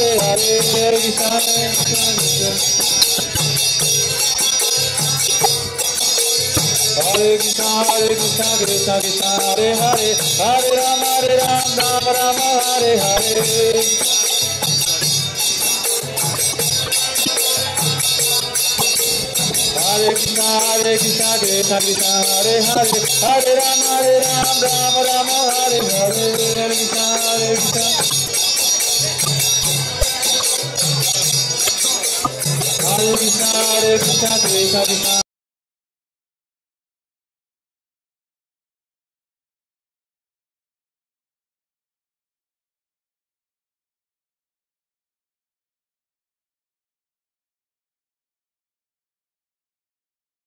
Hare Rama, Rama Rama, Hare Hare, Hare Krishna, Hare Krishna, Hare Krishna, Hare Krishna, Krishna Krishna, Hare Hare, Hare Rama, Hare Rama, Rama Rama, Hare Hare. Hare Krishna, Hare Krishna, Krishna Krishna, Hare Hare, Hare Rama, Hare Rama, Rama Rama, Hare